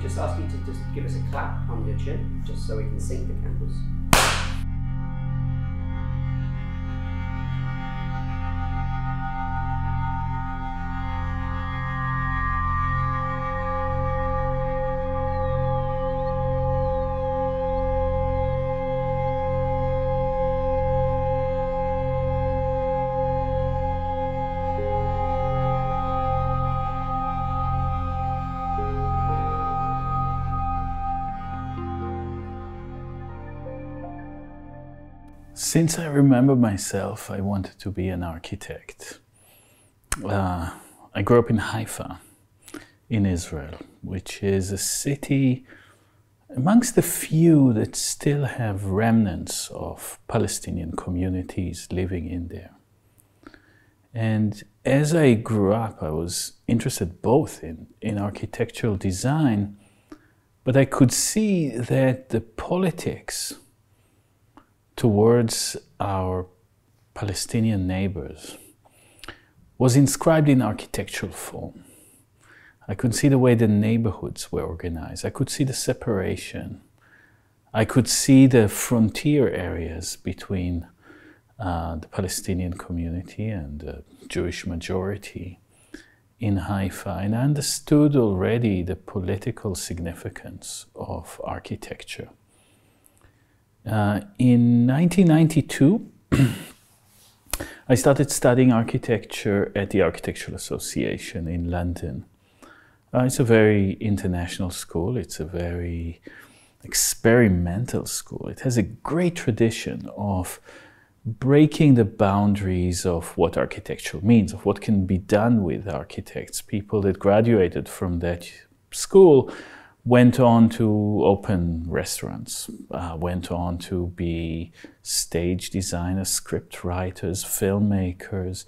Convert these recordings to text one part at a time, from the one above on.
just ask you to just give us a clap on your chin, just so we can sync the candles. Since I remember myself, I wanted to be an architect. Uh, I grew up in Haifa, in Israel, which is a city amongst the few that still have remnants of Palestinian communities living in there. And as I grew up, I was interested both in, in architectural design, but I could see that the politics towards our Palestinian neighbors was inscribed in architectural form. I could see the way the neighborhoods were organized. I could see the separation. I could see the frontier areas between uh, the Palestinian community and the Jewish majority in Haifa. And I understood already the political significance of architecture. Uh, in 1992, I started studying architecture at the Architectural Association in London. Uh, it's a very international school. It's a very experimental school. It has a great tradition of breaking the boundaries of what architecture means, of what can be done with architects. People that graduated from that school went on to open restaurants, uh, went on to be stage designers, script writers, filmmakers.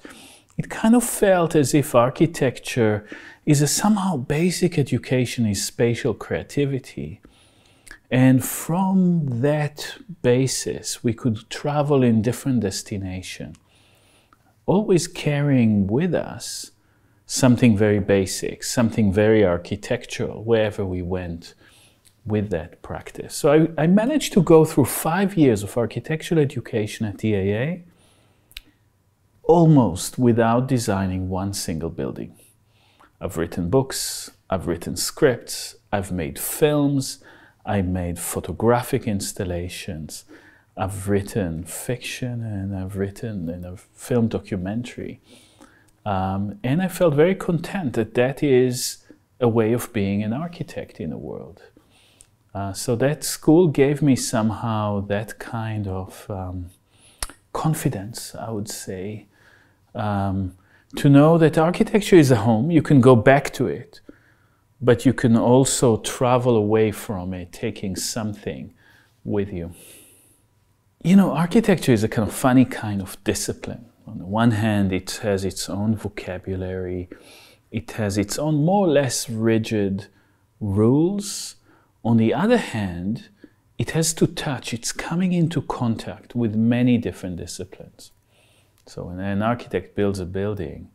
It kind of felt as if architecture is a somehow basic education in spatial creativity. And from that basis, we could travel in different destinations, always carrying with us something very basic, something very architectural, wherever we went with that practice. So I, I, managed to go through five years of architectural education at the AA almost without designing one single building. I've written books, I've written scripts, I've made films, I made photographic installations, I've written fiction, and I've written in a film documentary. Um, and I felt very content that that is a way of being an architect in the world. Uh, so that school gave me somehow that kind of um, confidence, I would say, um, to know that architecture is a home, you can go back to it, but you can also travel away from it, taking something with you. You know, architecture is a kind of funny kind of discipline. On the one hand, it has its own vocabulary, it has its own more or less rigid rules. On the other hand, it has to touch, it's coming into contact with many different disciplines. So when an architect builds a building,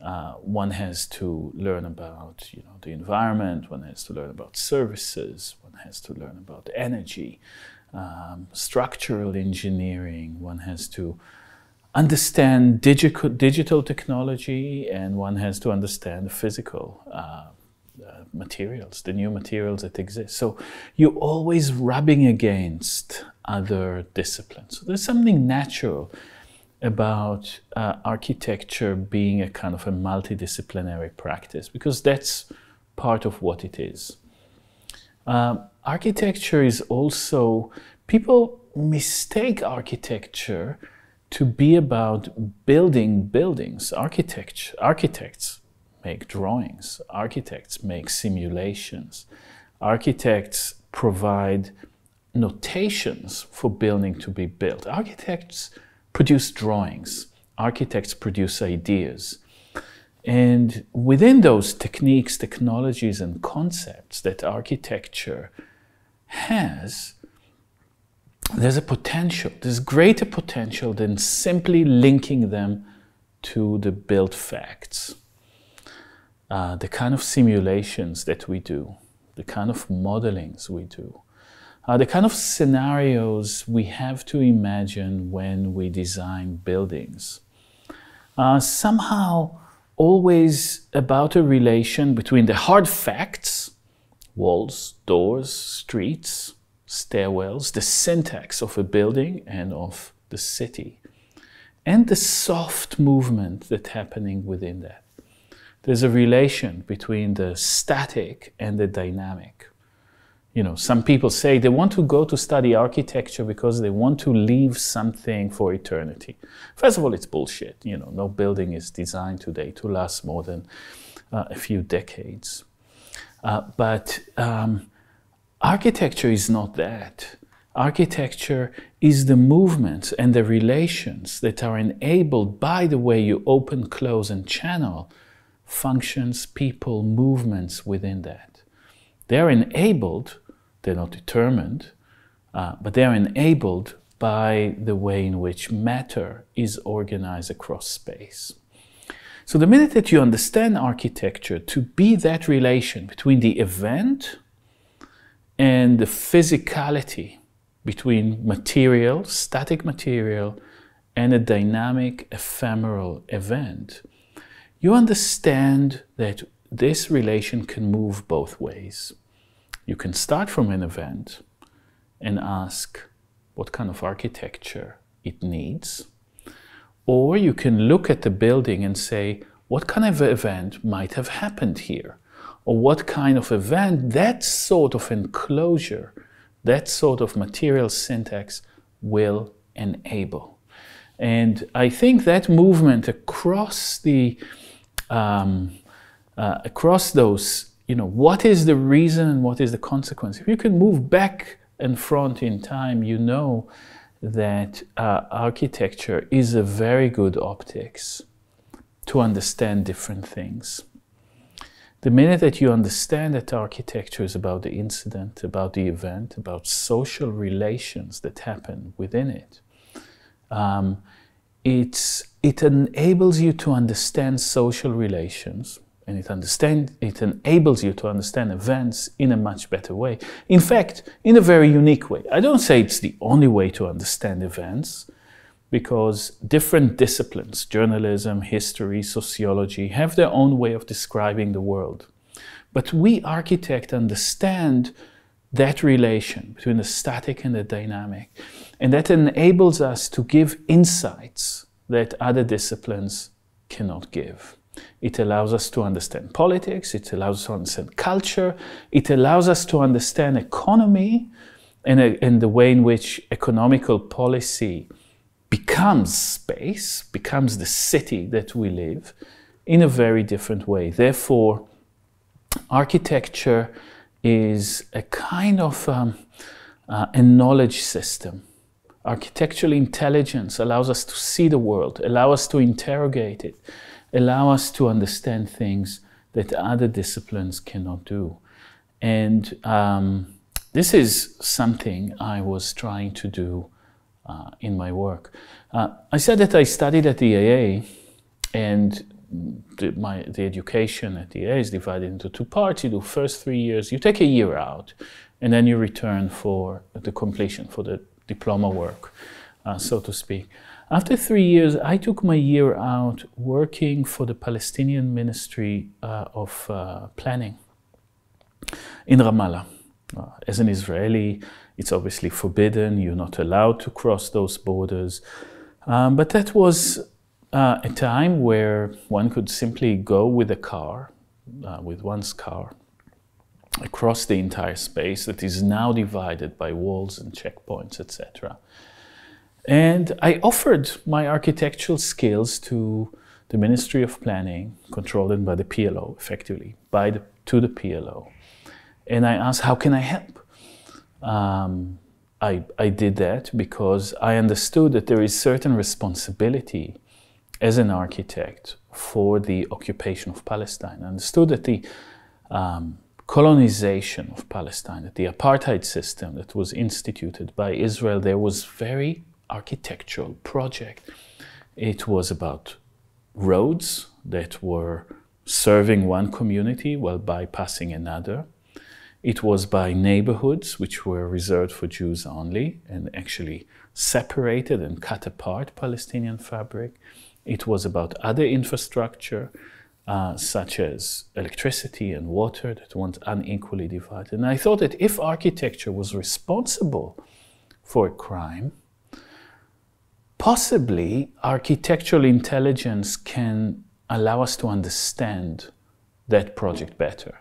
uh, one has to learn about you know, the environment, one has to learn about services, one has to learn about energy, um, structural engineering, one has to understand digital, digital technology and one has to understand the physical uh, uh, materials, the new materials that exist. So you're always rubbing against other disciplines. So there's something natural about uh, architecture being a kind of a multidisciplinary practice because that's part of what it is. Um, architecture is also, people mistake architecture to be about building buildings. Architects, architects make drawings. Architects make simulations. Architects provide notations for building to be built. Architects produce drawings. Architects produce ideas. And within those techniques, technologies, and concepts that architecture has, there's a potential, there's greater potential than simply linking them to the built facts. Uh, the kind of simulations that we do, the kind of modelings we do, uh, the kind of scenarios we have to imagine when we design buildings. Uh, somehow, always about a relation between the hard facts walls, doors, streets, stairwells, the syntax of a building and of the city, and the soft movement that's happening within that. There's a relation between the static and the dynamic. You know, some people say they want to go to study architecture because they want to leave something for eternity. First of all, it's bullshit. You know, no building is designed today to last more than uh, a few decades. Uh, but um, architecture is not that. Architecture is the movements and the relations that are enabled by the way you open, close, and channel functions, people, movements within that. They're enabled, they're not determined, uh, but they're enabled by the way in which matter is organized across space. So the minute that you understand architecture to be that relation between the event and the physicality between material, static material, and a dynamic ephemeral event, you understand that this relation can move both ways. You can start from an event and ask what kind of architecture it needs or you can look at the building and say, what kind of event might have happened here? Or what kind of event that sort of enclosure, that sort of material syntax will enable. And I think that movement across the um, uh, across those, you know, what is the reason and what is the consequence? If you can move back and front in time, you know that uh, architecture is a very good optics to understand different things. The minute that you understand that architecture is about the incident, about the event, about social relations that happen within it, um, it enables you to understand social relations and it understand it enables you to understand events in a much better way. In fact, in a very unique way. I don't say it's the only way to understand events, because different disciplines, journalism, history, sociology, have their own way of describing the world. But we architects understand that relation between the static and the dynamic, and that enables us to give insights that other disciplines cannot give. It allows us to understand politics, it allows us to understand culture, it allows us to understand economy and, uh, and the way in which economical policy becomes space, becomes the city that we live in a very different way. Therefore, architecture is a kind of um, uh, a knowledge system. Architectural intelligence allows us to see the world, allow us to interrogate it, allow us to understand things that other disciplines cannot do. And um, this is something I was trying to do uh, in my work. Uh, I said that I studied at the AA, and the, my, the education at the AA is divided into two parts. You do first three years, you take a year out, and then you return for the completion, for the diploma work, uh, so to speak. After three years, I took my year out working for the Palestinian Ministry uh, of uh, Planning in Ramallah. Uh, as an Israeli, it's obviously forbidden. You're not allowed to cross those borders. Um, but that was uh, a time where one could simply go with a car, uh, with one's car, across the entire space that is now divided by walls and checkpoints, etc. And I offered my architectural skills to the Ministry of Planning, controlled by the PLO, effectively, by the, to the PLO. And I asked, how can I help? Um, I, I did that because I understood that there is certain responsibility as an architect for the occupation of Palestine. I understood that the um, colonization of Palestine, that the apartheid system that was instituted by Israel, there was very architectural project. It was about roads that were serving one community while bypassing another. It was by neighborhoods, which were reserved for Jews only, and actually separated and cut apart Palestinian fabric. It was about other infrastructure, uh, such as electricity and water, that weren't unequally divided. And I thought that if architecture was responsible for a crime, possibly architectural intelligence can allow us to understand that project better.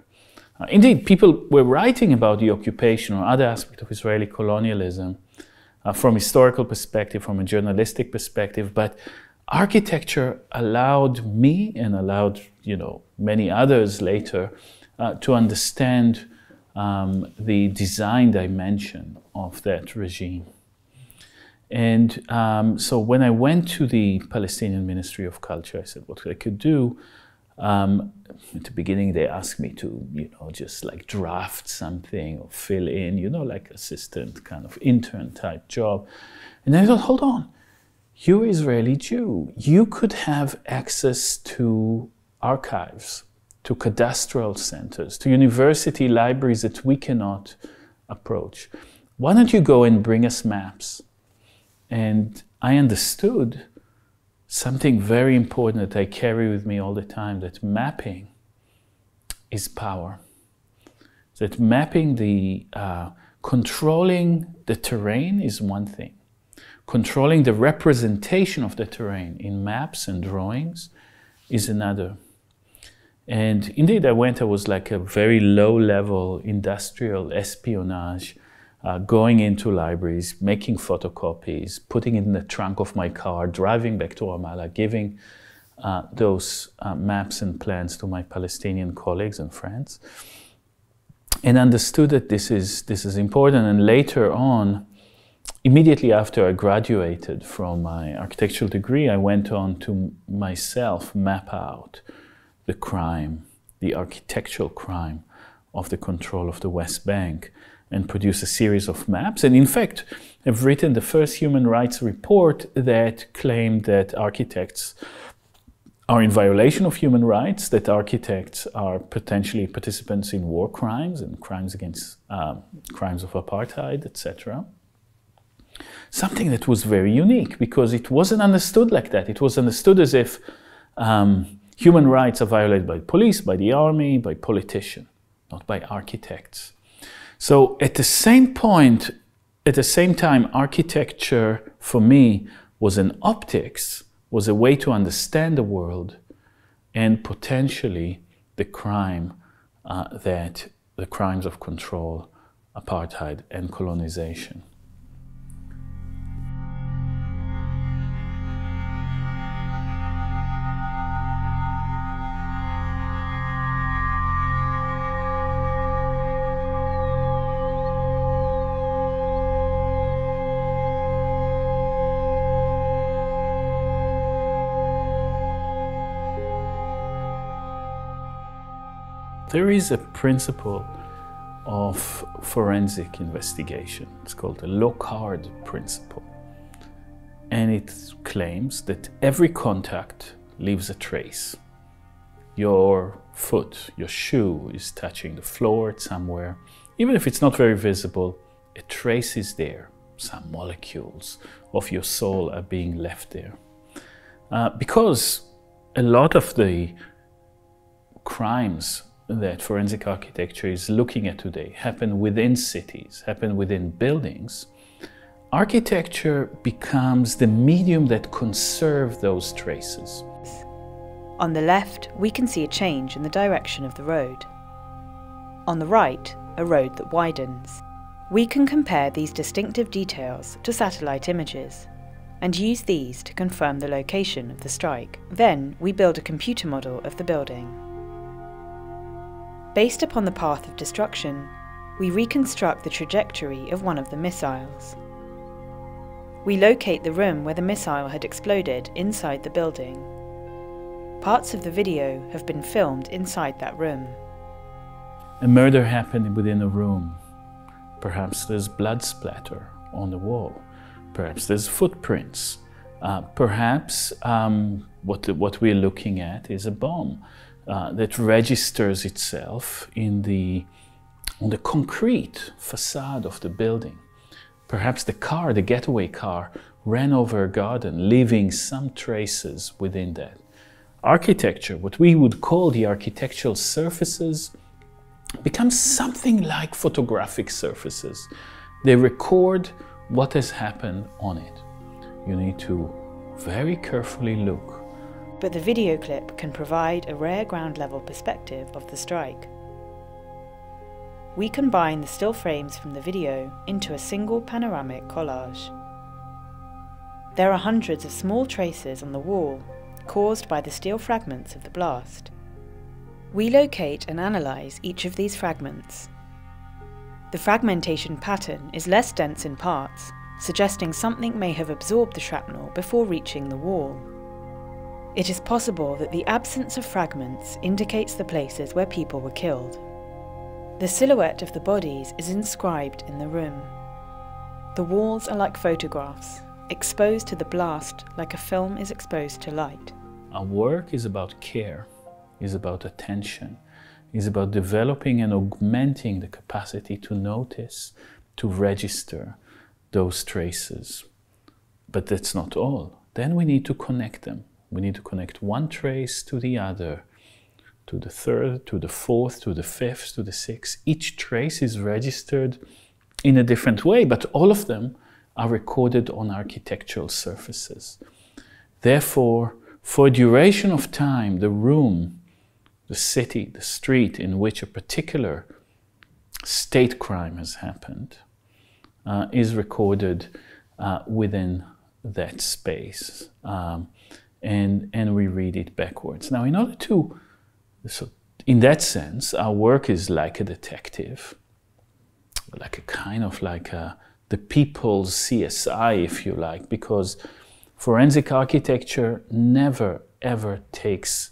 Uh, indeed, people were writing about the occupation or other aspect of Israeli colonialism uh, from historical perspective, from a journalistic perspective, but architecture allowed me and allowed you know many others later uh, to understand um, the design dimension of that regime. And um, so when I went to the Palestinian Ministry of Culture, I said what could I could do um, at the beginning, they asked me to, you know, just like draft something or fill in, you know, like assistant kind of intern type job. And I thought, hold on, you're Israeli Jew. You could have access to archives, to cadastral centers, to university libraries that we cannot approach. Why don't you go and bring us maps? And I understood something very important that I carry with me all the time that mapping is power. That mapping the uh, controlling the terrain is one thing. Controlling the representation of the terrain in maps and drawings is another. And indeed, I went, I was like a very low level industrial espionage uh, going into libraries, making photocopies, putting it in the trunk of my car, driving back to Ramallah, giving uh, those uh, maps and plans to my Palestinian colleagues and friends, and understood that this is, this is important. And later on, immediately after I graduated from my architectural degree, I went on to myself map out the crime, the architectural crime of the control of the West Bank and produce a series of maps. And in fact, have written the first human rights report that claimed that architects are in violation of human rights, that architects are potentially participants in war crimes and crimes against um, crimes of apartheid, etc. Something that was very unique because it wasn't understood like that. It was understood as if um, human rights are violated by police, by the army, by politicians, not by architects. So at the same point, at the same time, architecture for me was an optics, was a way to understand the world and potentially the crime uh, that the crimes of control, apartheid, and colonization. There is a principle of forensic investigation. It's called the Locard principle. And it claims that every contact leaves a trace. Your foot, your shoe is touching the floor somewhere. Even if it's not very visible, a trace is there. Some molecules of your sole are being left there. Uh, because a lot of the crimes that forensic architecture is looking at today happen within cities, happen within buildings, architecture becomes the medium that conserve those traces. On the left, we can see a change in the direction of the road. On the right, a road that widens. We can compare these distinctive details to satellite images and use these to confirm the location of the strike. Then we build a computer model of the building. Based upon the path of destruction, we reconstruct the trajectory of one of the missiles. We locate the room where the missile had exploded inside the building. Parts of the video have been filmed inside that room. A murder happened within a room. Perhaps there's blood splatter on the wall. Perhaps there's footprints. Uh, perhaps um, what, what we're looking at is a bomb uh, that registers itself in the on the concrete facade of the building. Perhaps the car, the getaway car, ran over a garden, leaving some traces within that. Architecture, what we would call the architectural surfaces, becomes something like photographic surfaces. They record what has happened on it. You need to very carefully look. But the video clip can provide a rare ground level perspective of the strike. We combine the still frames from the video into a single panoramic collage. There are hundreds of small traces on the wall caused by the steel fragments of the blast. We locate and analyse each of these fragments. The fragmentation pattern is less dense in parts, suggesting something may have absorbed the shrapnel before reaching the wall. It is possible that the absence of fragments indicates the places where people were killed. The silhouette of the bodies is inscribed in the room. The walls are like photographs, exposed to the blast like a film is exposed to light. Our work is about care, is about attention, is about developing and augmenting the capacity to notice, to register those traces. But that's not all. Then we need to connect them. We need to connect one trace to the other to the third, to the fourth, to the fifth, to the sixth. Each trace is registered in a different way, but all of them are recorded on architectural surfaces. Therefore, for a duration of time, the room, the city, the street in which a particular state crime has happened uh, is recorded uh, within that space. Um, and, and we read it backwards. Now, in order to so in that sense, our work is like a detective, like a kind of like a, the people's CSI, if you like, because forensic architecture never ever takes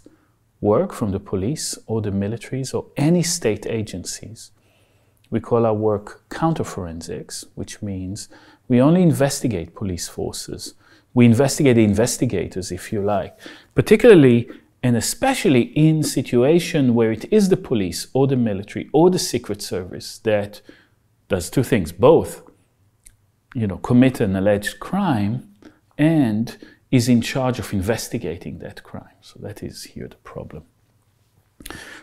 work from the police or the militaries or any state agencies. We call our work counterforensics, which means we only investigate police forces. We investigate the investigators, if you like, particularly and especially in situation where it is the police or the military or the secret service that does two things both you know commit an alleged crime and is in charge of investigating that crime. So that is here the problem.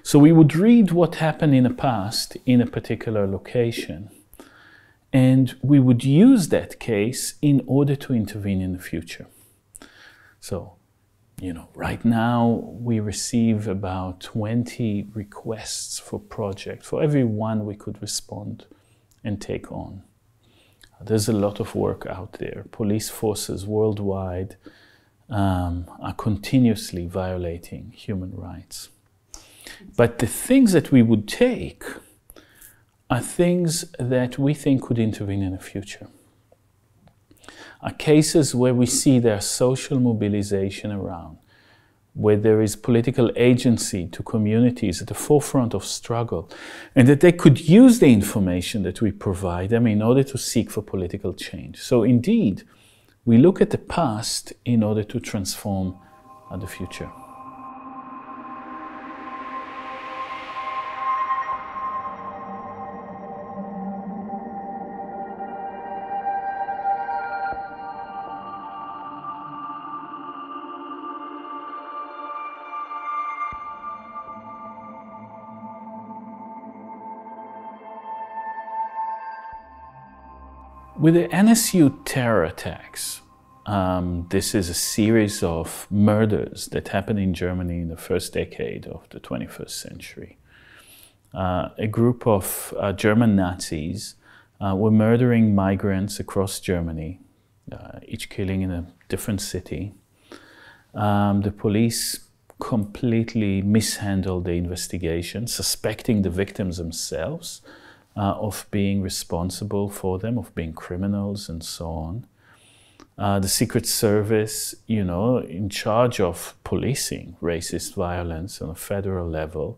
So we would read what happened in the past in a particular location and we would use that case in order to intervene in the future so you know, right now we receive about 20 requests for project. For every one we could respond and take on. There's a lot of work out there. Police forces worldwide um, are continuously violating human rights. But the things that we would take are things that we think could intervene in the future are cases where we see their social mobilization around, where there is political agency to communities at the forefront of struggle, and that they could use the information that we provide them in order to seek for political change. So, indeed, we look at the past in order to transform uh, the future. With the NSU terror attacks, um, this is a series of murders that happened in Germany in the first decade of the 21st century. Uh, a group of uh, German Nazis uh, were murdering migrants across Germany, uh, each killing in a different city. Um, the police completely mishandled the investigation, suspecting the victims themselves uh, of being responsible for them, of being criminals and so on. Uh, the Secret Service, you know, in charge of policing racist violence on a federal level,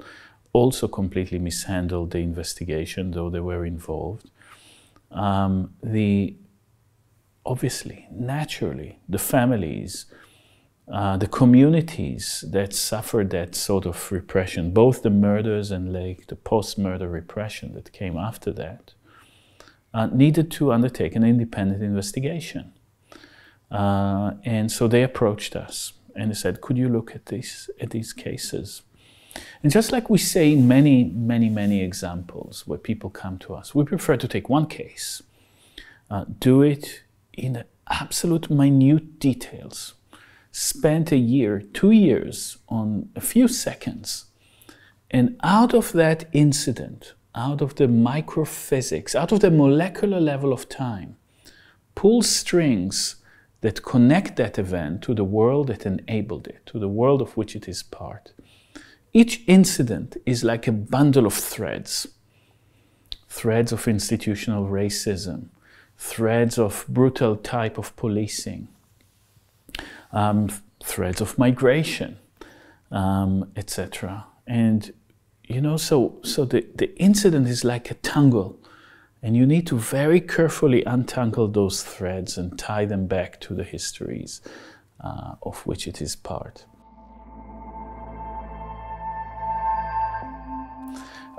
also completely mishandled the investigation, though they were involved. Um, the obviously, naturally, the families uh, the communities that suffered that sort of repression, both the murders and like the post-murder repression that came after that, uh, needed to undertake an independent investigation. Uh, and so they approached us and they said, "Could you look at these at these cases?" And just like we say in many, many, many examples where people come to us, we prefer to take one case, uh, do it in absolute minute details spent a year, two years on a few seconds. And out of that incident, out of the microphysics, out of the molecular level of time, pull strings that connect that event to the world that enabled it, to the world of which it is part. Each incident is like a bundle of threads threads of institutional racism, threads of brutal type of policing, um, threads of migration, um, etc. And you know, so so the, the incident is like a tangle, and you need to very carefully untangle those threads and tie them back to the histories uh, of which it is part.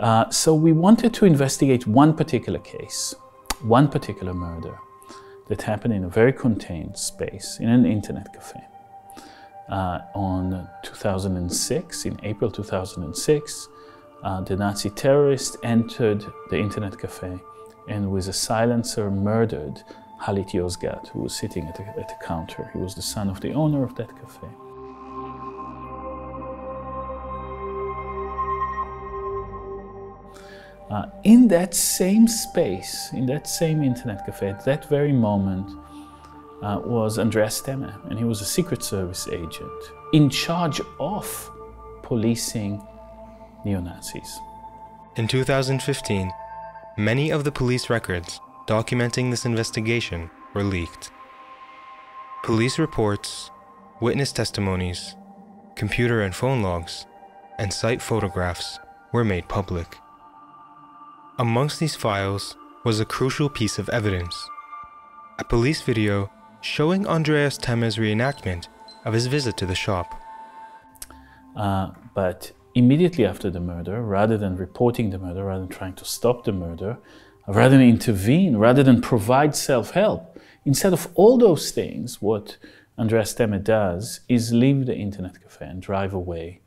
Uh, so we wanted to investigate one particular case, one particular murder that happened in a very contained space in an internet cafe. Uh, on 2006, in April 2006, uh, the Nazi terrorist entered the internet cafe and with a silencer murdered Halit Yozgat, who was sitting at the, at the counter. He was the son of the owner of that cafe. Uh, in that same space, in that same internet cafe, at that very moment, uh, was Andreas Temme, and he was a Secret Service agent in charge of policing neo Nazis. In 2015, many of the police records documenting this investigation were leaked. Police reports, witness testimonies, computer and phone logs, and site photographs were made public. Amongst these files was a crucial piece of evidence a police video showing Andreas Temme's reenactment of his visit to the shop. Uh, but immediately after the murder, rather than reporting the murder, rather than trying to stop the murder, rather than intervene, rather than provide self help, instead of all those things, what Andreas Temme does is leave the internet cafe and drive away,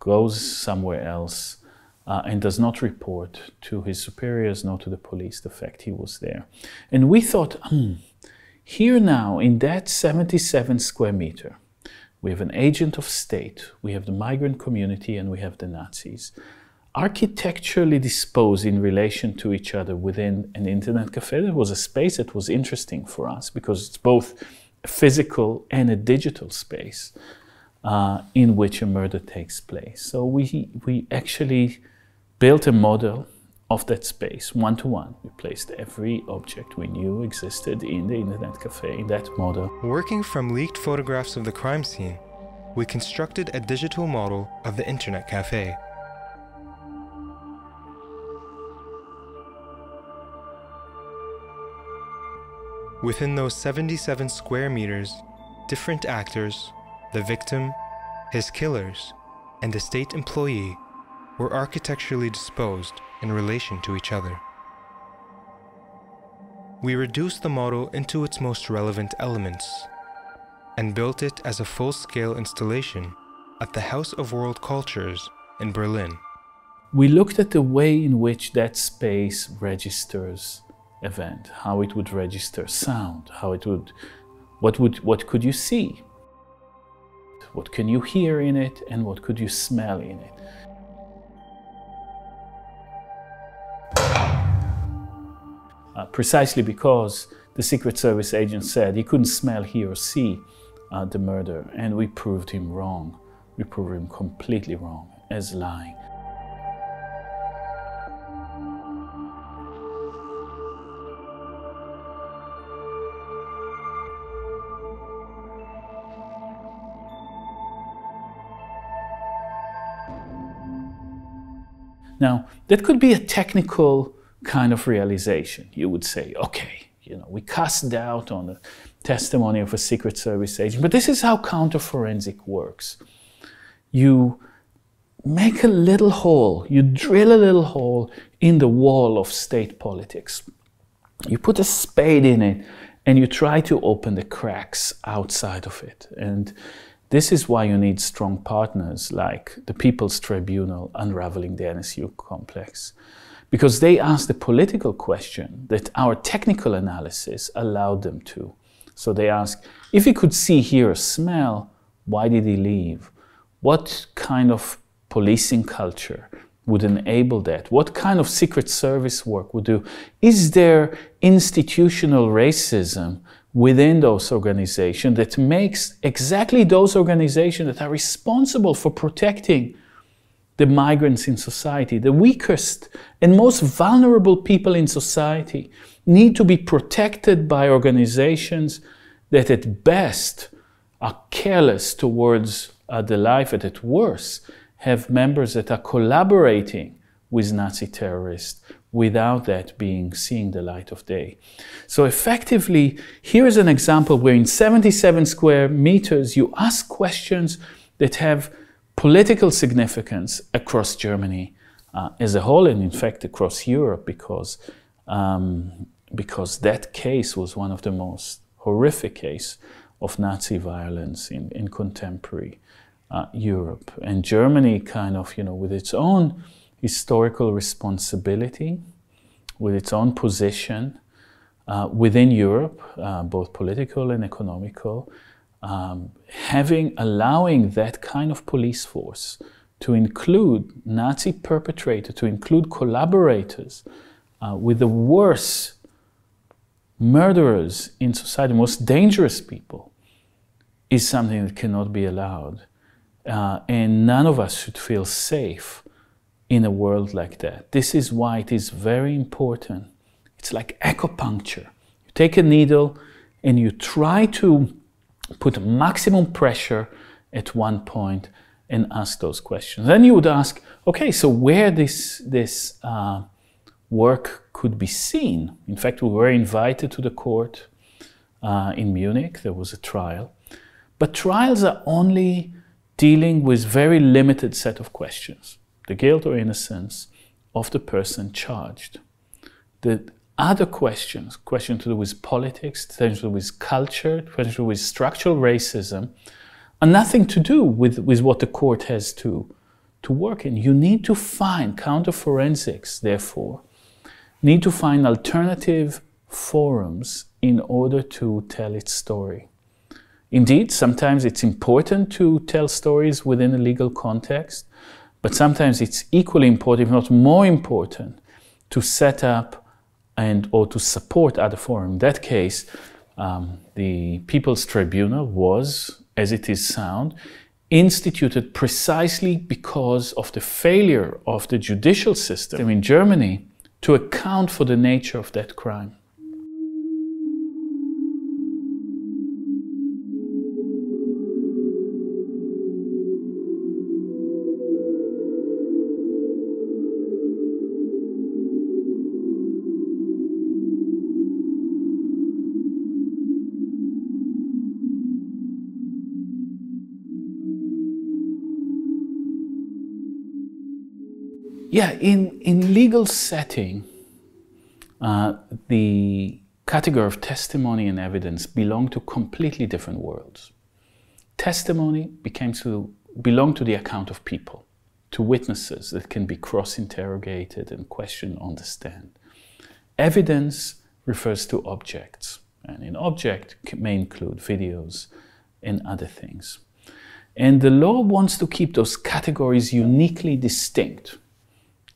goes somewhere else, uh, and does not report to his superiors nor to the police the fact he was there. And we thought, hmm, here now in that 77 square meter, we have an agent of state, we have the migrant community, and we have the Nazis. Architecturally disposed in relation to each other within an internet cafe, there was a space that was interesting for us because it's both a physical and a digital space uh, in which a murder takes place. So we, we actually built a model of that space one to one. We placed every object we knew existed in the internet cafe in that model. Working from leaked photographs of the crime scene, we constructed a digital model of the internet cafe. Within those 77 square meters, different actors, the victim, his killers, and the state employee were architecturally disposed in relation to each other. We reduced the model into its most relevant elements and built it as a full-scale installation at the House of World Cultures in Berlin. We looked at the way in which that space registers event, how it would register sound, how it would, what would, what could you see? What can you hear in it and what could you smell in it? Uh, precisely because the Secret Service agent said he couldn't smell, hear, or see uh, the murder, and we proved him wrong. We proved him completely wrong as lying. Now, that could be a technical kind of realization. You would say, okay, you know, we cast doubt on the testimony of a Secret Service agent. But this is how counterforensic works. You make a little hole, you drill a little hole in the wall of state politics. You put a spade in it and you try to open the cracks outside of it. And this is why you need strong partners like the People's Tribunal unraveling the NSU complex because they asked the political question that our technical analysis allowed them to. So they ask, if he could see, hear, smell, why did he leave? What kind of policing culture would enable that? What kind of secret service work would do? Is there institutional racism within those organizations that makes exactly those organizations that are responsible for protecting the migrants in society, the weakest and most vulnerable people in society, need to be protected by organizations that at best are careless towards uh, the life and at worst have members that are collaborating with Nazi terrorists without that being seeing the light of day. So effectively, here is an example where in 77 square meters you ask questions that have political significance across Germany uh, as a whole, and in fact across Europe, because um, because that case was one of the most horrific case of Nazi violence in, in contemporary uh, Europe, and Germany, kind of you know, with its own historical responsibility, with its own position uh, within Europe, uh, both political and economical, um, having allowing that kind of police force to include Nazi perpetrators, to include collaborators uh, with the worst murderers in society, most dangerous people, is something that cannot be allowed. Uh, and none of us should feel safe in a world like that. This is why it is very important. It's like acupuncture. You take a needle and you try to put maximum pressure at one point and ask those questions. Then you would ask, okay, so where this this uh, work could be seen. In fact, we were invited to the court uh, in Munich. There was a trial, but trials are only dealing with very limited set of questions: the guilt or innocence of the person charged. The other questions, questions to do with politics, questions to do with culture, questions to do with structural racism, are nothing to do with, with what the court has to, to work in. You need to find counter forensics, therefore, need to find alternative forums in order to tell its story. Indeed, sometimes it's important to tell stories within a legal context, but sometimes it's equally important, if not more important, to set up and or to support other forums. In that case, um, the People's Tribunal was, as it is sound, instituted precisely because of the failure of the judicial system in Germany to account for the nature of that crime. Yeah, in, in legal setting, uh, the category of testimony and evidence belong to completely different worlds. Testimony became to belong to the account of people, to witnesses that can be cross-interrogated and questioned on the stand. Evidence refers to objects, and in object may include videos and other things. And the law wants to keep those categories uniquely distinct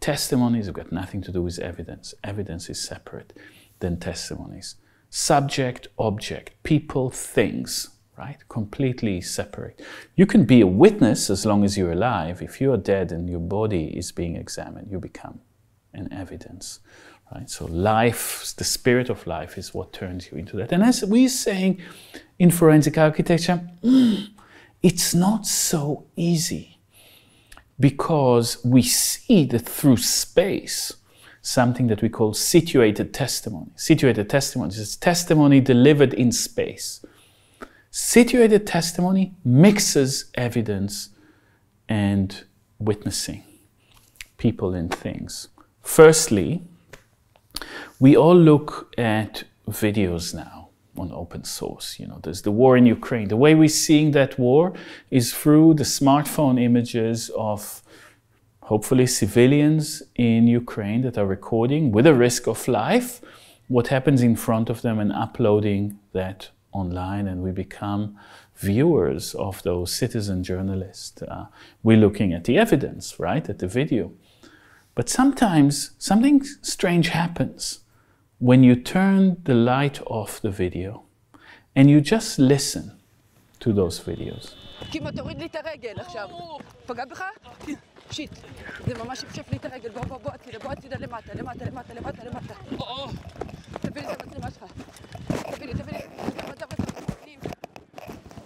Testimonies have got nothing to do with evidence. Evidence is separate than testimonies. Subject, object, people, things, right? Completely separate. You can be a witness as long as you're alive. If you're dead and your body is being examined, you become an evidence. Right? So life, the spirit of life is what turns you into that. And as we're saying in forensic architecture, it's not so easy because we see that through space something that we call situated testimony. Situated testimony is testimony delivered in space. Situated testimony mixes evidence and witnessing, people and things. Firstly, we all look at videos now on open source. You know, there's the war in Ukraine. The way we're seeing that war is through the smartphone images of hopefully civilians in Ukraine that are recording with a risk of life what happens in front of them and uploading that online and we become viewers of those citizen journalists. Uh, we're looking at the evidence, right, at the video. But sometimes something strange happens when you turn the light off the video and you just listen to those videos.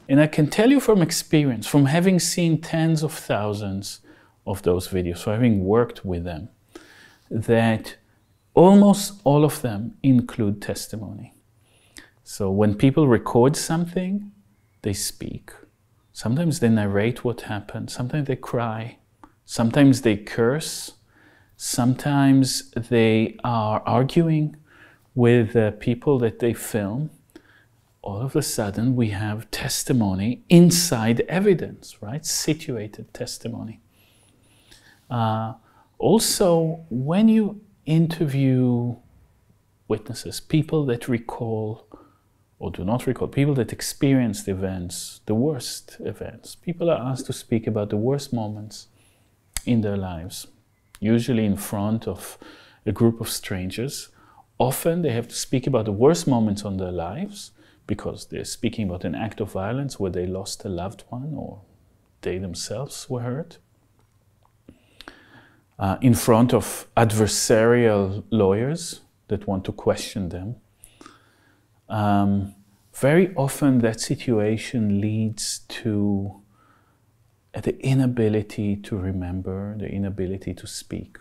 And I can tell you from experience, from having seen tens of thousands of those videos, so having worked with them, that almost all of them include testimony. So when people record something, they speak. Sometimes they narrate what happened, sometimes they cry, sometimes they curse, sometimes they are arguing with the people that they film all of a sudden we have testimony inside evidence, right? Situated testimony. Uh, also, when you interview witnesses, people that recall or do not recall, people that experienced events, the worst events, people are asked to speak about the worst moments in their lives, usually in front of a group of strangers. Often they have to speak about the worst moments on their lives because they're speaking about an act of violence where they lost a loved one or they themselves were hurt. Uh, in front of adversarial lawyers that want to question them. Um, very often that situation leads to the inability to remember, the inability to speak.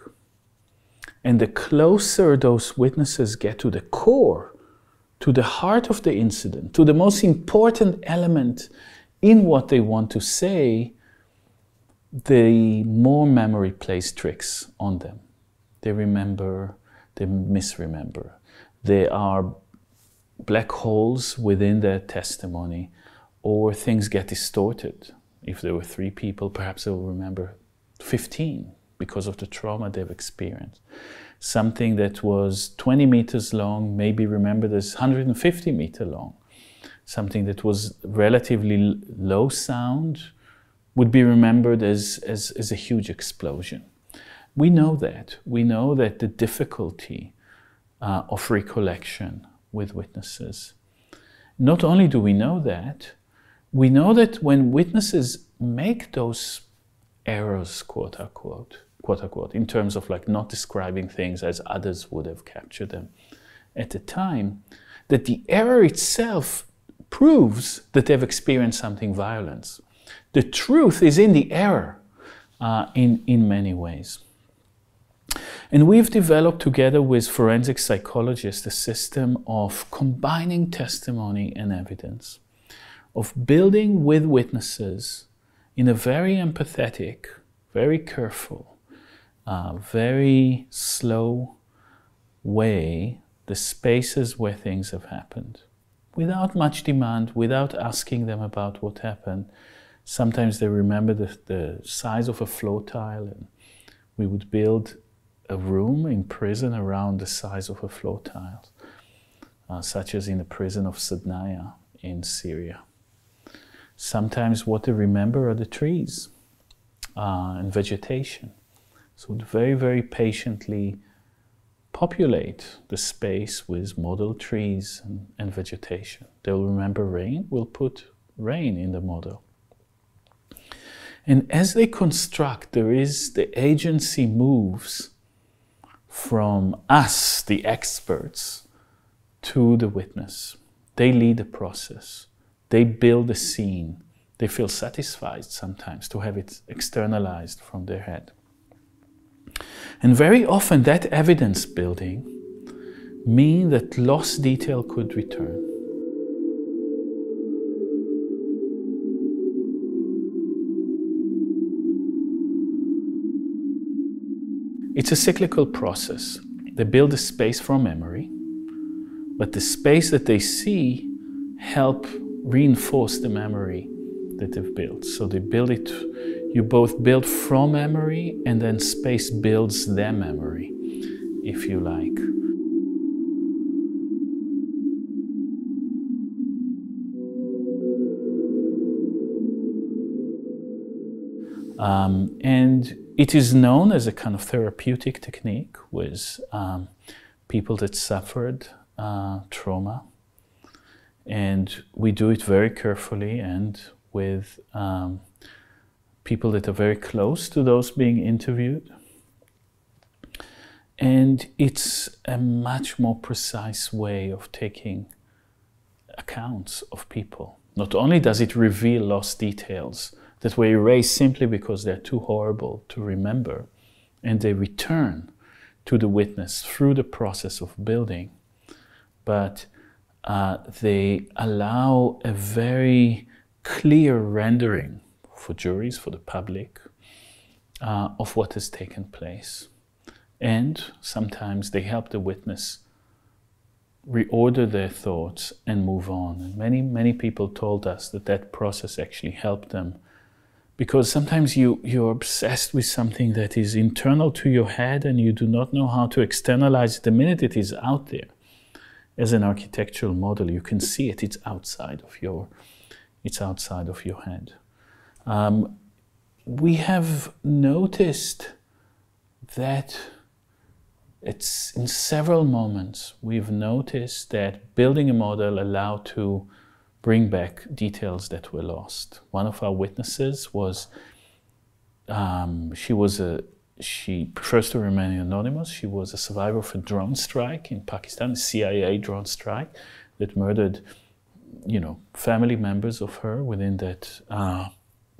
And the closer those witnesses get to the core to the heart of the incident, to the most important element in what they want to say, the more memory plays tricks on them. They remember, they misremember. There are black holes within their testimony, or things get distorted. If there were three people, perhaps they will remember 15 because of the trauma they've experienced something that was 20 meters long maybe remembered as 150 meter long. Something that was relatively low sound would be remembered as, as, as a huge explosion. We know that. We know that the difficulty uh, of recollection with witnesses. Not only do we know that, we know that when witnesses make those errors, quote unquote, quote unquote, in terms of like not describing things as others would have captured them at the time, that the error itself proves that they've experienced something violent. The truth is in the error uh, in, in many ways. And we've developed together with forensic psychologists a system of combining testimony and evidence, of building with witnesses in a very empathetic, very careful, uh, very slow way the spaces where things have happened without much demand, without asking them about what happened. Sometimes they remember the, the size of a floor tile, and we would build a room in prison around the size of a floor tile, uh, such as in the prison of Saydnaya in Syria. Sometimes what they remember are the trees uh, and vegetation. So very, very patiently populate the space with model trees and, and vegetation. They'll remember rain, we'll put rain in the model. And as they construct, there is the agency moves from us, the experts, to the witness. They lead the process. They build the scene. They feel satisfied sometimes to have it externalized from their head. And very often that evidence building means that lost detail could return. A cyclical process. They build a space for memory, but the space that they see help reinforce the memory that they've built. So they build it, you both build from memory and then space builds their memory, if you like. Um, and it is known as a kind of therapeutic technique with um, people that suffered uh, trauma. And we do it very carefully and with um, people that are very close to those being interviewed. And it's a much more precise way of taking accounts of people. Not only does it reveal lost details, that were erased simply because they're too horrible to remember, and they return to the witness through the process of building. But uh, they allow a very clear rendering for juries, for the public, uh, of what has taken place. And sometimes they help the witness reorder their thoughts and move on. And many, many people told us that that process actually helped them because sometimes you you're obsessed with something that is internal to your head and you do not know how to externalize it the minute it is out there. As an architectural model you can see it. It's outside of your it's outside of your head. Um, we have noticed that it's in several moments we've noticed that building a model allowed to bring back details that were lost. One of our witnesses was, um, she was a, she prefers to remain anonymous. She was a survivor of a drone strike in Pakistan, a CIA drone strike that murdered, you know, family members of her within that uh,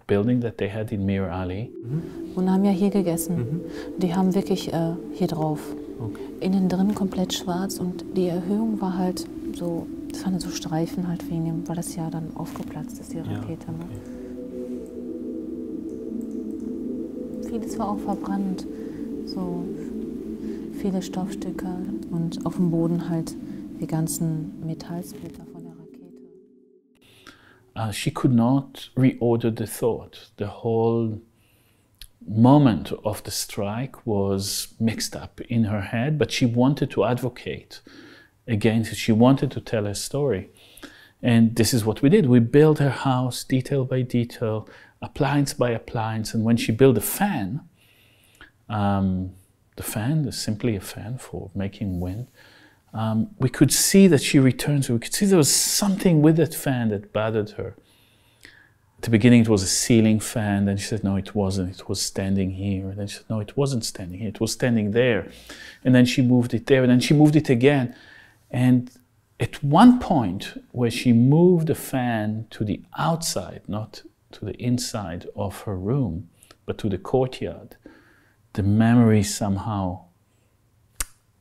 building that they had in Mir Ali. Mhm. Und haben ja hier gegessen. Mhm. Die haben wirklich äh, hier drauf. Okay. Innen drin komplett schwarz und die Erhöhung war halt so Das waren so Streifen halt wegen dem, weil das ja dann aufgeplatzt ist, die Rakete. Ja, ne? okay. Vieles war auch verbrannt. So viele Stoffstücke und auf dem Boden halt die ganzen Metallsplitter von der Rakete. Uh, she could not reorder the thought. The whole moment of the strike was mixed up in her head, but she wanted to advocate again, she wanted to tell her story. And this is what we did. We built her house detail by detail, appliance by appliance. And when she built a fan, um, the fan is simply a fan for making wind, um, we could see that she returned. So we could see there was something with that fan that bothered her. At the beginning, it was a ceiling fan. Then she said, no, it wasn't. It was standing here. And then she said, no, it wasn't standing here. It was standing there. And then she moved it there. And then she moved it again. And at one point where she moved the fan to the outside, not to the inside of her room, but to the courtyard, the memory somehow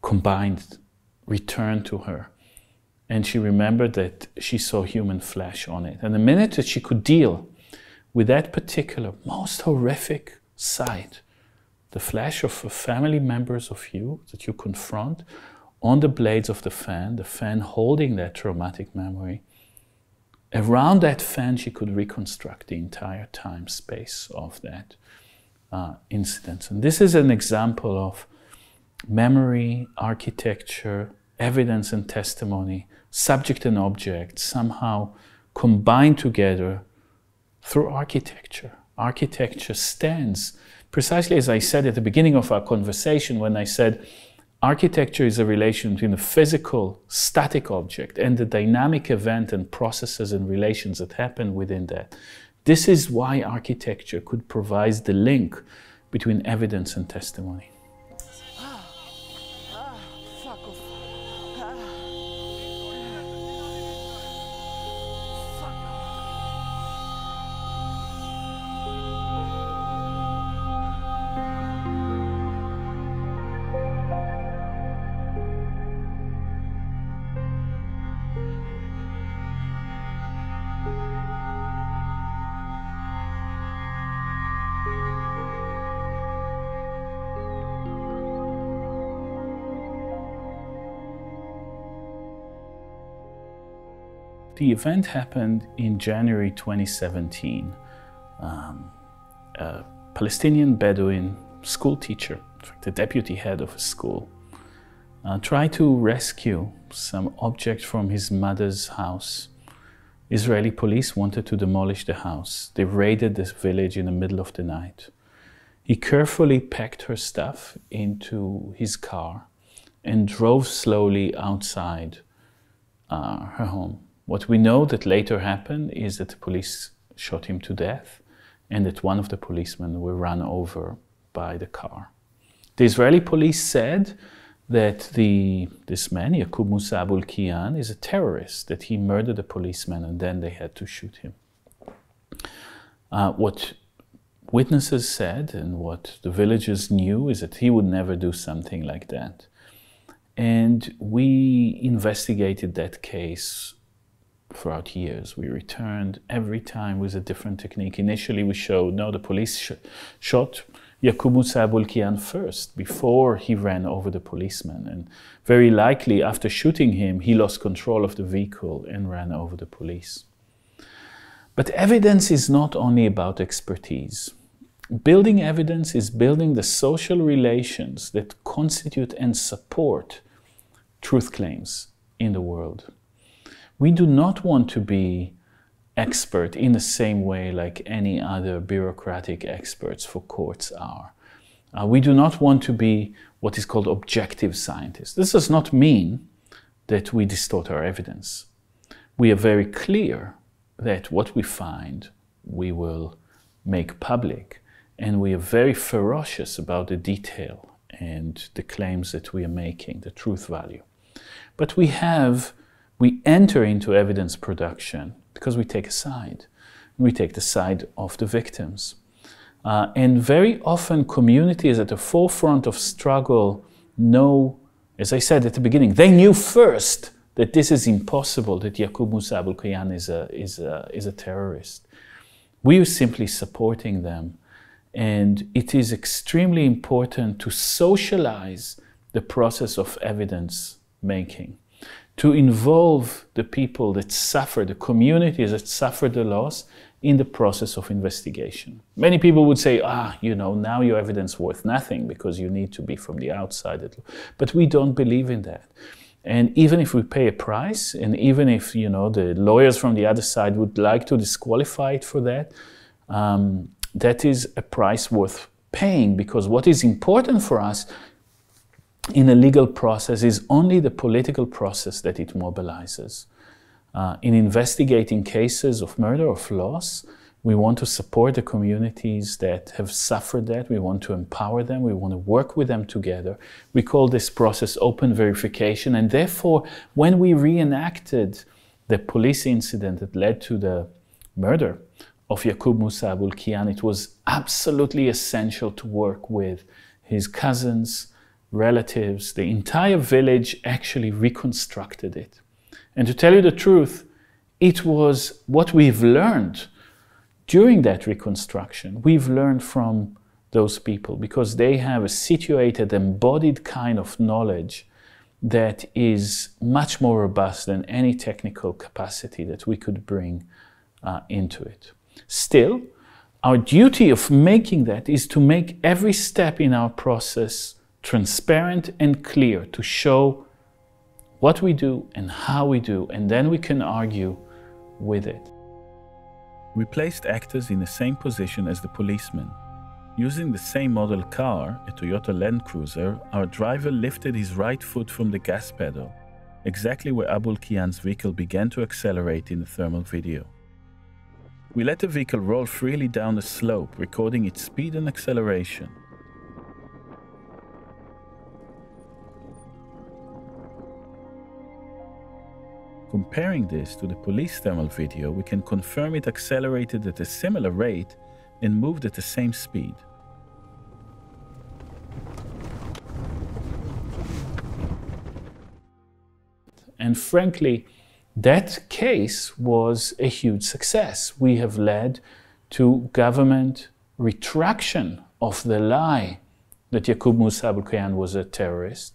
combined, returned to her. And she remembered that she saw human flesh on it. And the minute that she could deal with that particular most horrific sight, the flesh of family members of you that you confront, on the blades of the fan, the fan holding that traumatic memory. Around that fan, she could reconstruct the entire time space of that uh, incident. And this is an example of memory, architecture, evidence and testimony, subject and object somehow combined together through architecture. Architecture stands precisely as I said at the beginning of our conversation when I said Architecture is a relation between a physical, static object and the dynamic event and processes and relations that happen within that. This is why architecture could provide the link between evidence and testimony. The event happened in January 2017. Um, a Palestinian Bedouin school teacher, the deputy head of a school, uh, tried to rescue some object from his mother's house. Israeli police wanted to demolish the house. They raided this village in the middle of the night. He carefully packed her stuff into his car and drove slowly outside uh, her home. What we know that later happened is that the police shot him to death and that one of the policemen were run over by the car. The Israeli police said that the, this man, Yaqub Musa Abu Kiyan, is a terrorist, that he murdered a policeman and then they had to shoot him. Uh, what witnesses said and what the villagers knew is that he would never do something like that. And we investigated that case throughout years. We returned every time with a different technique. Initially, we showed no, the police sh shot Yaqub Musa Abu first before he ran over the policeman. And very likely, after shooting him, he lost control of the vehicle and ran over the police. But evidence is not only about expertise. Building evidence is building the social relations that constitute and support truth claims in the world. We do not want to be expert in the same way like any other bureaucratic experts for courts are. Uh, we do not want to be what is called objective scientists. This does not mean that we distort our evidence. We are very clear that what we find we will make public and we are very ferocious about the detail and the claims that we are making, the truth value. But we have we enter into evidence production because we take a side. We take the side of the victims. Uh, and very often communities at the forefront of struggle know, as I said at the beginning, they knew first that this is impossible, that Yaqub Musa Abu Kiyan is a, is, a, is a terrorist. We are simply supporting them. And it is extremely important to socialize the process of evidence making to involve the people that suffer, the communities that suffer the loss in the process of investigation. Many people would say, ah, you know, now your evidence worth nothing because you need to be from the outside. But we don't believe in that. And even if we pay a price, and even if, you know, the lawyers from the other side would like to disqualify it for that, um, that is a price worth paying because what is important for us in a legal process is only the political process that it mobilizes. Uh, in investigating cases of murder of loss, we want to support the communities that have suffered that. We want to empower them. We want to work with them together. We call this process open verification. And therefore, when we reenacted the police incident that led to the murder of Yaqub Musa Abu Kiyan, it was absolutely essential to work with his cousins, relatives, the entire village actually reconstructed it. And to tell you the truth, it was what we've learned during that reconstruction. We've learned from those people because they have a situated, embodied kind of knowledge that is much more robust than any technical capacity that we could bring uh, into it. Still, our duty of making that is to make every step in our process transparent and clear to show what we do and how we do, and then we can argue with it. We placed actors in the same position as the policeman. Using the same model car, a Toyota Land Cruiser, our driver lifted his right foot from the gas pedal, exactly where Abu Kiyan's vehicle began to accelerate in the thermal video. We let the vehicle roll freely down the slope, recording its speed and acceleration. Comparing this to the police thermal video, we can confirm it accelerated at a similar rate and moved at the same speed. And frankly, that case was a huge success. We have led to government retraction of the lie that Yaqub Musa Abu Kiyan was a terrorist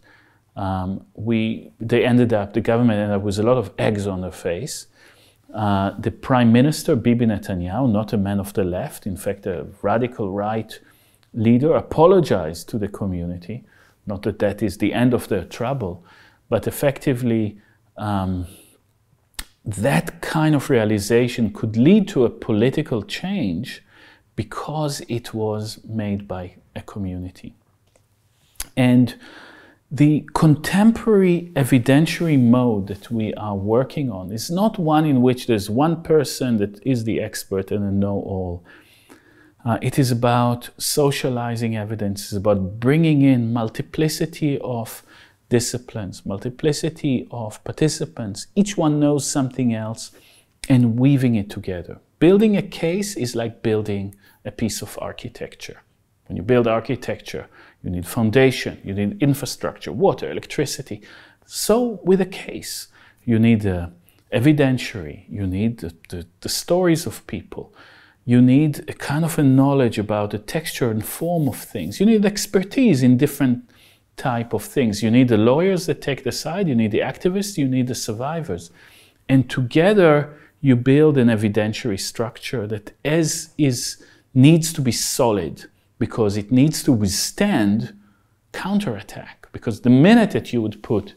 um, we, they ended up, the government ended up with a lot of eggs on their face. uh, the Prime Minister, Bibi Netanyahu, not a man of the left, in fact, a radical right leader, apologized to the community. Not that that is the end of their trouble, but effectively, um, that kind of realization could lead to a political change because it was made by a community. And the contemporary evidentiary mode that we are working on is not one in which there's one person that is the expert and a know all. Uh, it is about socializing evidence, it's about bringing in multiplicity of disciplines, multiplicity of participants. Each one knows something else and weaving it together. Building a case is like building a piece of architecture. When you build architecture, you need foundation, you need infrastructure, water, electricity. So with a case, you need the evidentiary, you need the, the, the stories of people, you need a kind of a knowledge about the texture and form of things. You need expertise in different type of things. You need the lawyers that take the side, you need the activists, you need the survivors. And together you build an evidentiary structure that as is needs to be solid because it needs to withstand counterattack. Because the minute that you would put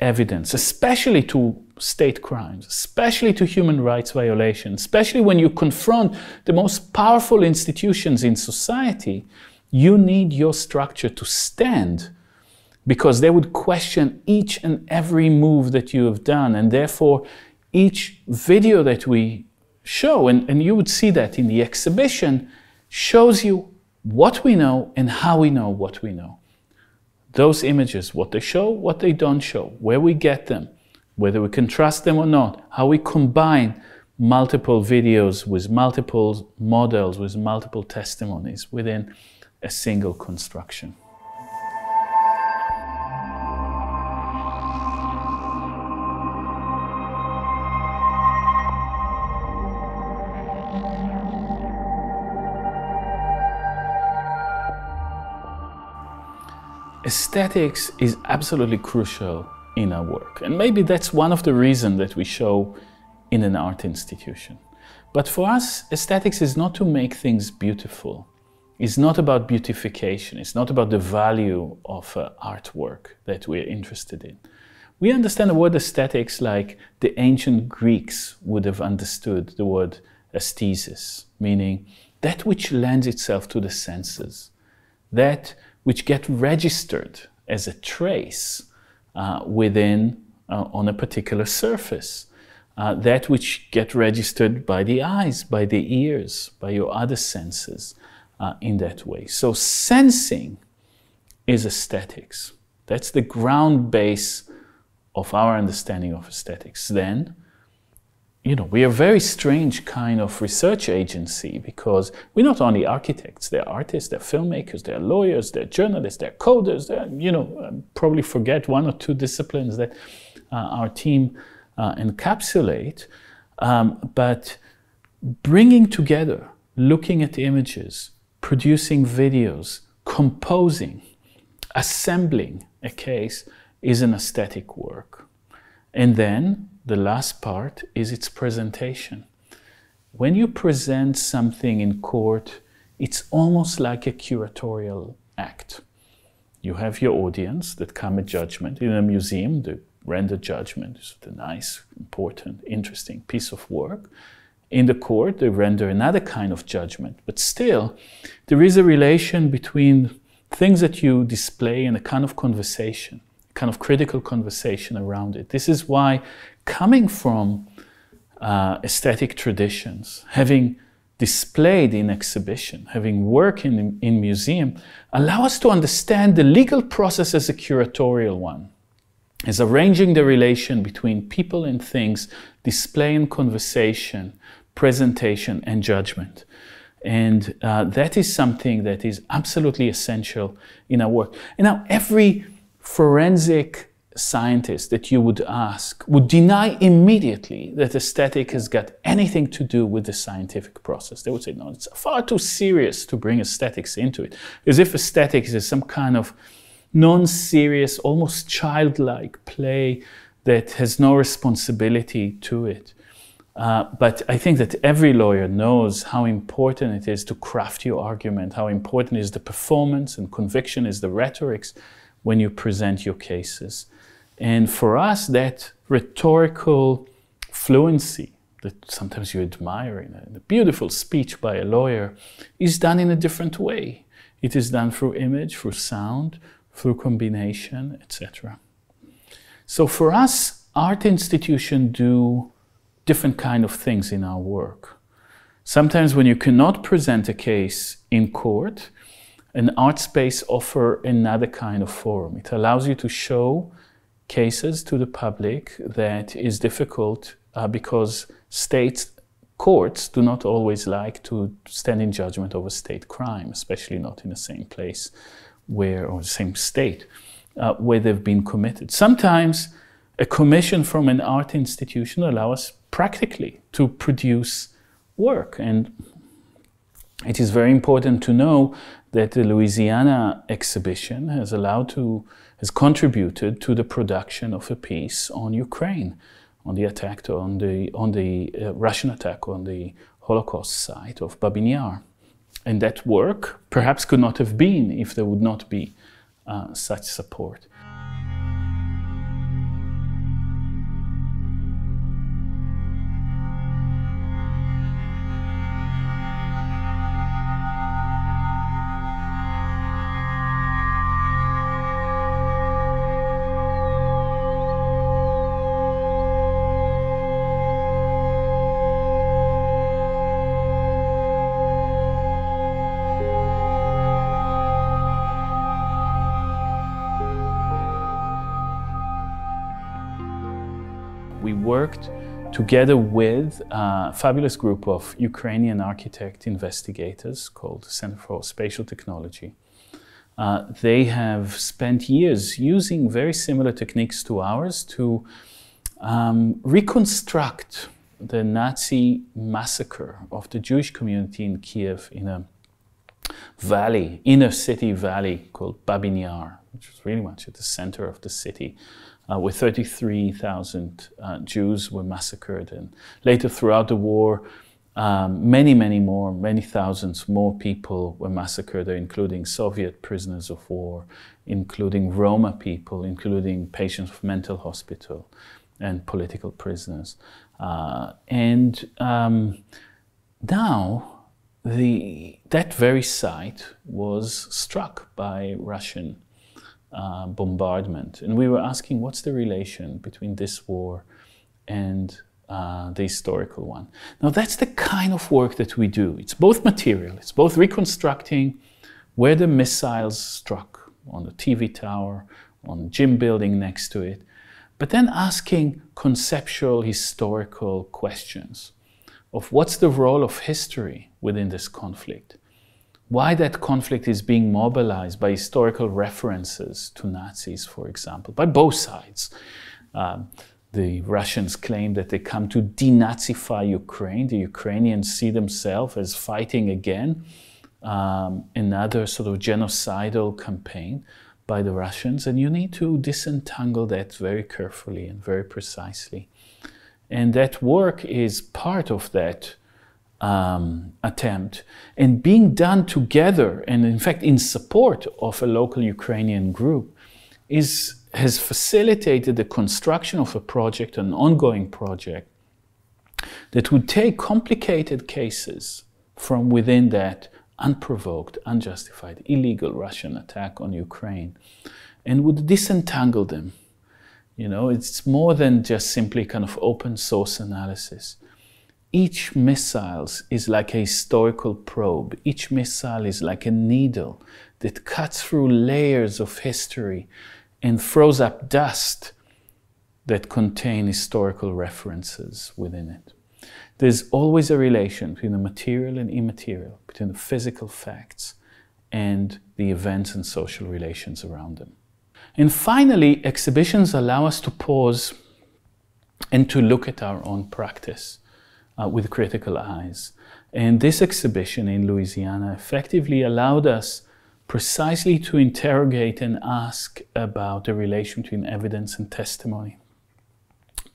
evidence, especially to state crimes, especially to human rights violations, especially when you confront the most powerful institutions in society, you need your structure to stand because they would question each and every move that you have done. And therefore, each video that we show, and, and you would see that in the exhibition, shows you what we know and how we know what we know. Those images, what they show, what they don't show, where we get them, whether we can trust them or not, how we combine multiple videos with multiple models, with multiple testimonies within a single construction. Aesthetics is absolutely crucial in our work. And maybe that's one of the reasons that we show in an art institution. But for us, aesthetics is not to make things beautiful. It's not about beautification. It's not about the value of uh, artwork that we're interested in. We understand the word aesthetics like the ancient Greeks would have understood the word aesthesis, meaning that which lends itself to the senses, that which get registered as a trace uh, within uh, on a particular surface. Uh, that which get registered by the eyes, by the ears, by your other senses uh, in that way. So sensing is aesthetics. That's the ground base of our understanding of aesthetics. Then you know, we are a very strange kind of research agency because we're not only architects, they're artists, they're filmmakers, they're lawyers, they're journalists, they're coders, they're, you know, um, probably forget one or two disciplines that uh, our team uh, encapsulate. Um, but bringing together, looking at images, producing videos, composing, assembling a case is an aesthetic work. And then the last part is its presentation. When you present something in court, it's almost like a curatorial act. You have your audience that come at judgment. In a museum, they render judgment. It's a nice, important, interesting piece of work. In the court, they render another kind of judgment. But still, there is a relation between things that you display and a kind of conversation, kind of critical conversation around it. This is why coming from uh, aesthetic traditions, having displayed in exhibition, having worked in, in museum, allow us to understand the legal process as a curatorial one, as arranging the relation between people and things, display and conversation, presentation and judgment. And uh, that is something that is absolutely essential in our work. And now every forensic scientist that you would ask would deny immediately that aesthetic has got anything to do with the scientific process. They would say, no, it's far too serious to bring aesthetics into it, as if aesthetics is some kind of non-serious, almost childlike play that has no responsibility to it. Uh, but I think that every lawyer knows how important it is to craft your argument, how important is the performance and conviction is the rhetorics when you present your cases. And for us, that rhetorical fluency that sometimes you admire in a, in a beautiful speech by a lawyer is done in a different way. It is done through image, through sound, through combination, etc. So for us, art institutions do different kind of things in our work. Sometimes when you cannot present a case in court, an art space offer another kind of forum. It allows you to show cases to the public that is difficult uh, because state courts do not always like to stand in judgment over state crime, especially not in the same place where, or the same state uh, where they've been committed. Sometimes a commission from an art institution allows us practically to produce work. And it is very important to know that the Louisiana exhibition has allowed to, has contributed to the production of a piece on Ukraine, on the attack, on the, on the uh, Russian attack on the Holocaust site of Babin Yar. And that work perhaps could not have been if there would not be uh, such support. Worked together with a fabulous group of Ukrainian architect investigators called Center for Spatial Technology. Uh, they have spent years using very similar techniques to ours to um, reconstruct the Nazi massacre of the Jewish community in Kiev in a valley, inner city valley called Babin Yar, which was really much at the center of the city uh, where 33,000 uh, Jews were massacred. And later throughout the war, um, many, many more, many thousands more people were massacred, including Soviet prisoners of war, including Roma people, including patients of mental hospital and political prisoners. Uh, and um, now, the, that very site was struck by Russian uh, bombardment. And we were asking what's the relation between this war and uh, the historical one. Now, that's the kind of work that we do. It's both material, it's both reconstructing where the missiles struck on the TV tower, on the gym building next to it, but then asking conceptual historical questions of what's the role of history within this conflict why that conflict is being mobilized by historical references to Nazis, for example, by both sides. Um, the Russians claim that they come to denazify Ukraine. The Ukrainians see themselves as fighting again um, another sort of genocidal campaign by the Russians. And you need to disentangle that very carefully and very precisely. And that work is part of that um, attempt and being done together and in fact in support of a local Ukrainian group is has facilitated the construction of a project, an ongoing project that would take complicated cases from within that unprovoked, unjustified, illegal Russian attack on Ukraine and would disentangle them. You know, it's more than just simply kind of open source analysis each missile is like a historical probe. Each missile is like a needle that cuts through layers of history and throws up dust that contain historical references within it. There's always a relation between the material and immaterial, between the physical facts and the events and social relations around them. And finally, exhibitions allow us to pause and to look at our own practice uh, with critical eyes. And this exhibition in Louisiana effectively allowed us precisely to interrogate and ask about the relation between evidence and testimony,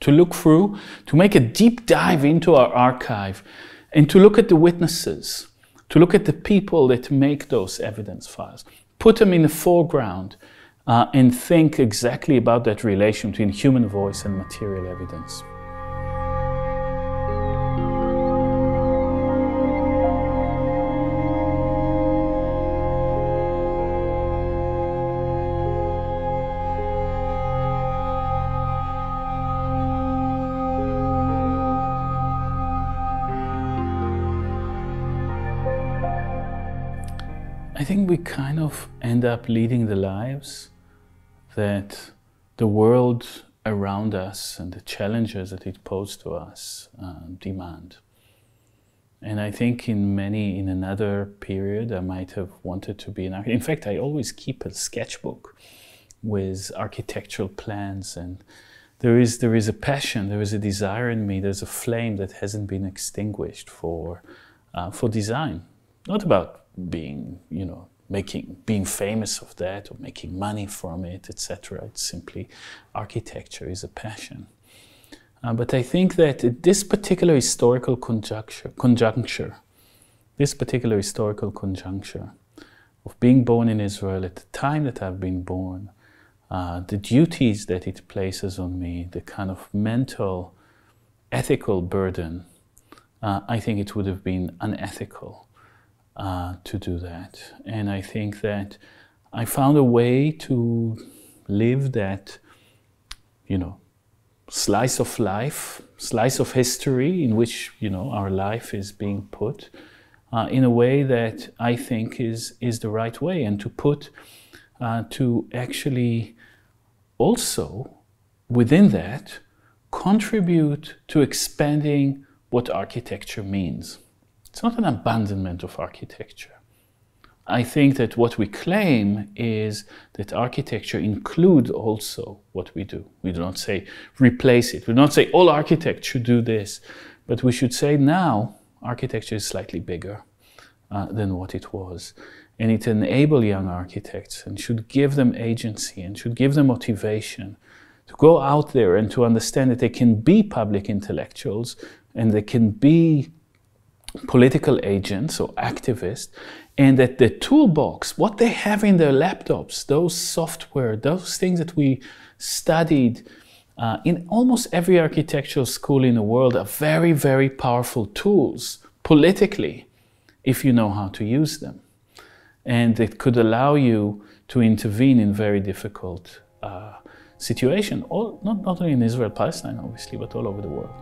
to look through, to make a deep dive into our archive, and to look at the witnesses, to look at the people that make those evidence files, put them in the foreground, uh, and think exactly about that relation between human voice and material evidence. Of end up leading the lives that the world around us and the challenges that it poses to us uh, demand. And I think in many, in another period, I might have wanted to be an architect. In fact, I always keep a sketchbook with architectural plans and there is, there is a passion, there is a desire in me, there's a flame that hasn't been extinguished for, uh, for design. Not about being, you know, making, being famous of that or making money from it, etc. It's simply architecture is a passion. Uh, but I think that this particular historical conjuncture, conjuncture, this particular historical conjuncture of being born in Israel at the time that I've been born, uh, the duties that it places on me, the kind of mental, ethical burden, uh, I think it would have been unethical uh, to do that. And I think that I found a way to live that, you know, slice of life, slice of history in which, you know, our life is being put uh, in a way that I think is, is the right way and to put, uh, to actually also within that contribute to expanding what architecture means. It's not an abandonment of architecture. I think that what we claim is that architecture includes also what we do. We do not say replace it. We do not say all architects should do this, but we should say now architecture is slightly bigger uh, than what it was. And it enable young architects and should give them agency and should give them motivation to go out there and to understand that they can be public intellectuals and they can be political agents or activists, and that the toolbox, what they have in their laptops, those software, those things that we studied uh, in almost every architectural school in the world are very, very powerful tools politically if you know how to use them. And it could allow you to intervene in very difficult uh, situation, all, not, not only in Israel, Palestine, obviously, but all over the world.